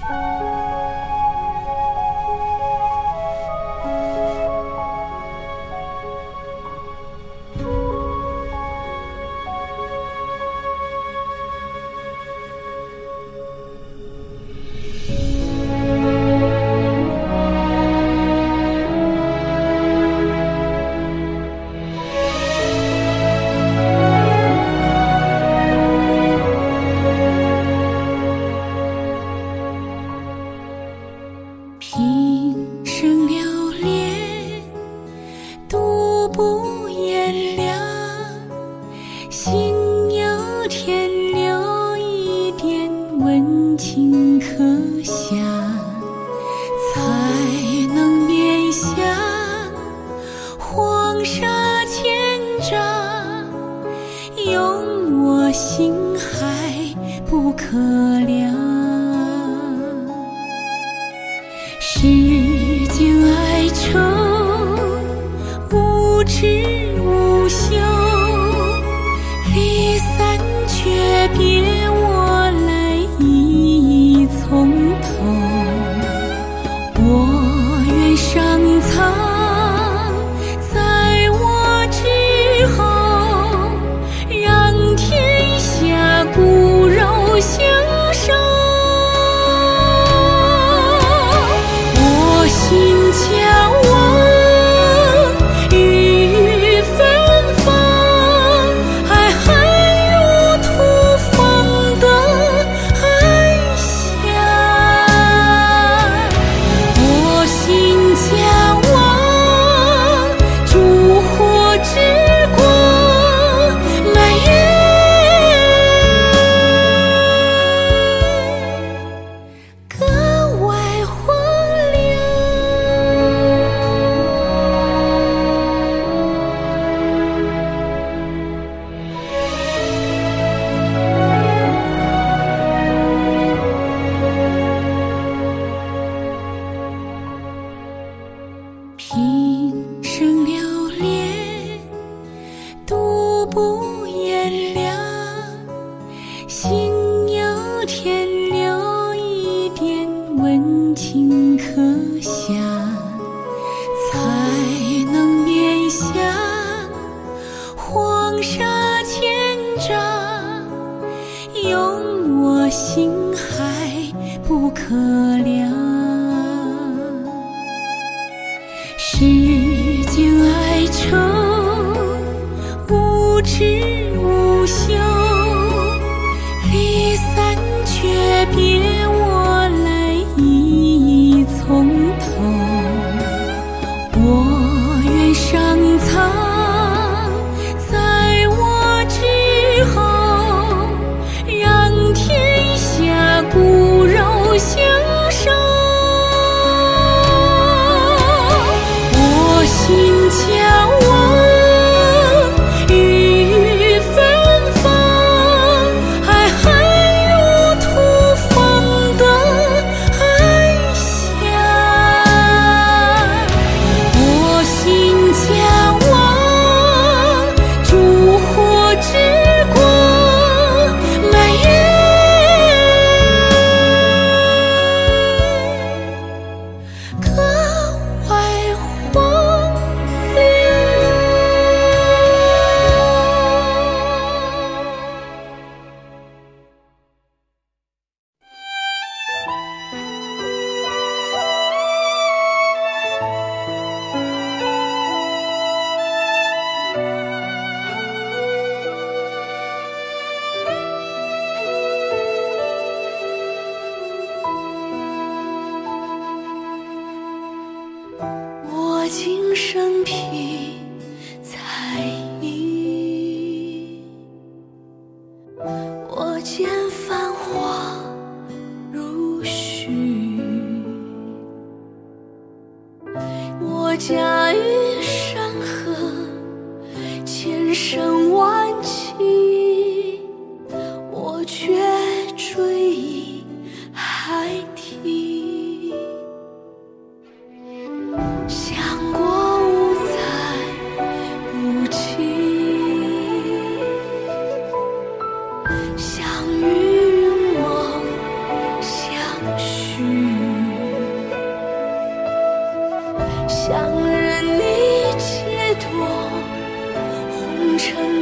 Bye. 想。身披彩衣，我见繁花如许，我驾于山河千山万起，我却追忆。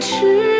痴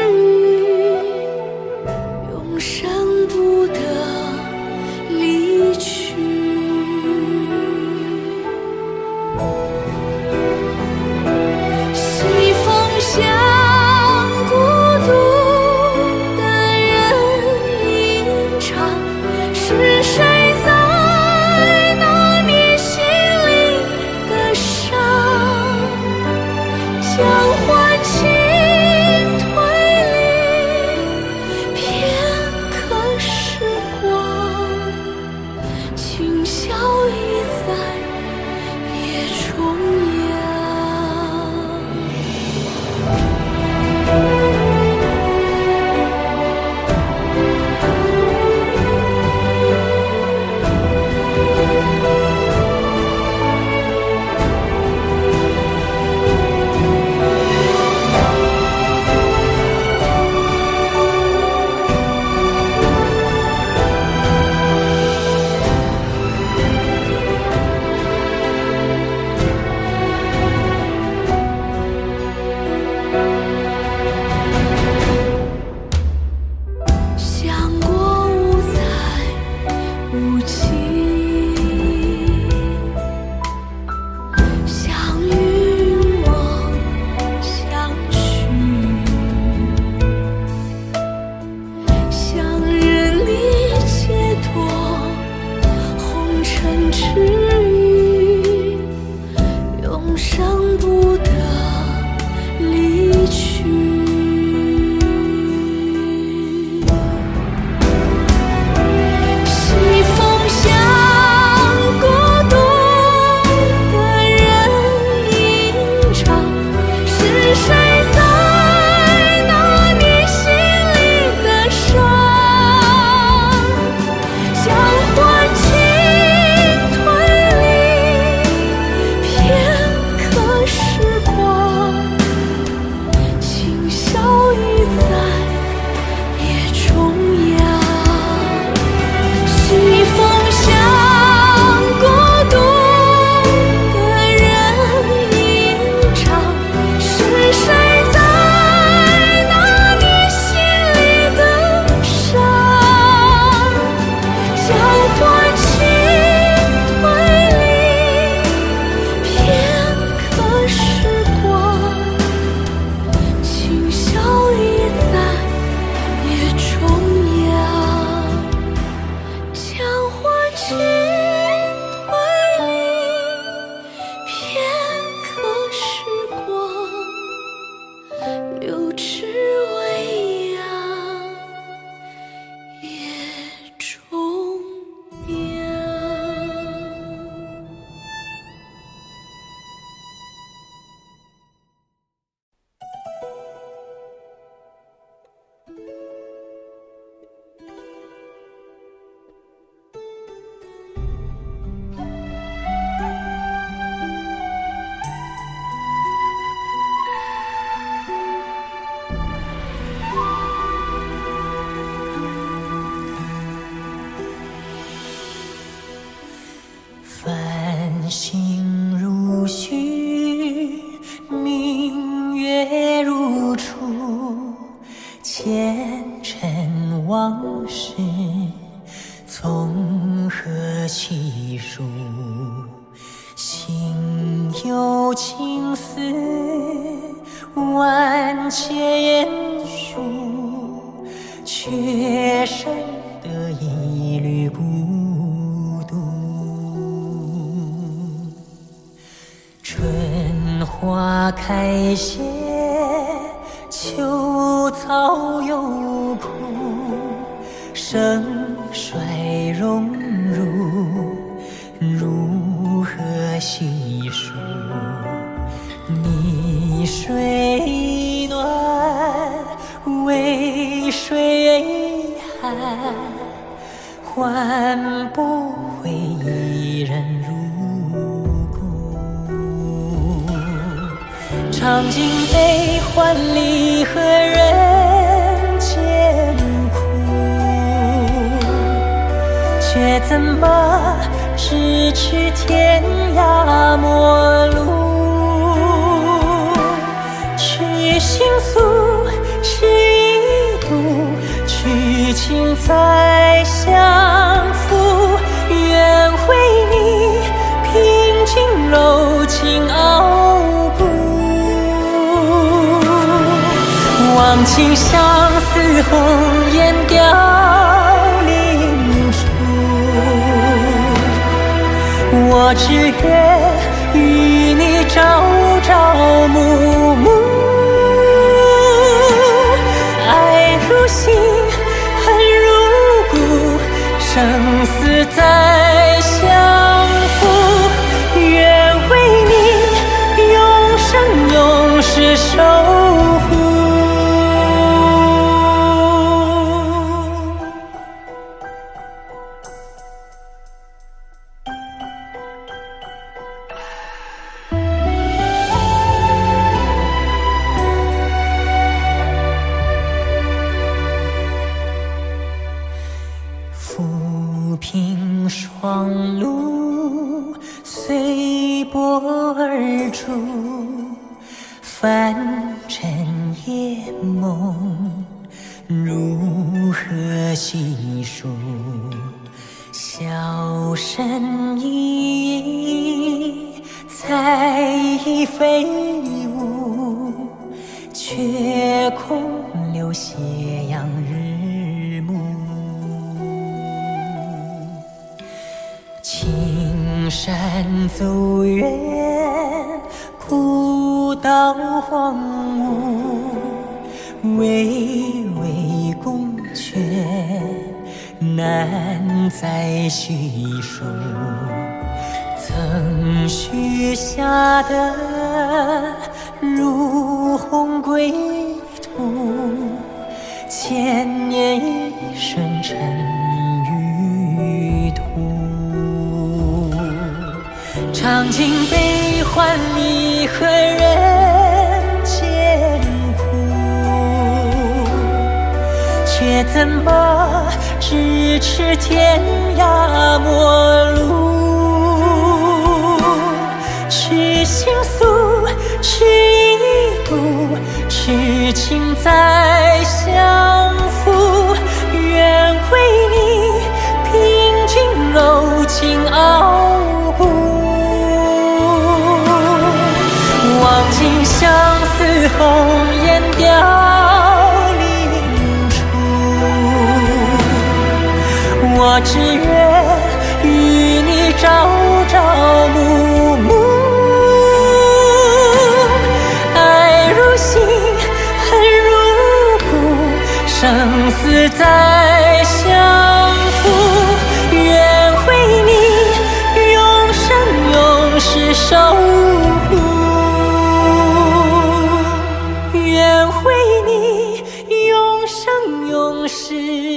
青丝万千，数却剩得一缕孤独。春花开谢，秋草又枯，盛衰荣辱如何细数？水暖为谁寒换不回伊人如故尝尽悲欢离合人间苦却怎么咫尺天涯陌路再相负，愿为你平静柔情傲骨。忘情相思红颜凋零处，我只愿与你朝朝暮暮浮萍霜露，随波而逐。凡尘夜梦，如何细数？笑声依依，彩衣飞舞，却空留斜阳日山走远，古道荒芜，巍巍宫阙，难再叙述。曾许下的如虹归途，千年一生尘尝尽悲欢离合人间苦，却怎么咫尺天涯陌路？痴心诉，痴一度，痴情再相我只愿与你朝朝暮暮，爱如心，恨如骨，生死再相负，愿为你永生永世守护，愿为你永生永世。